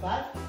Five.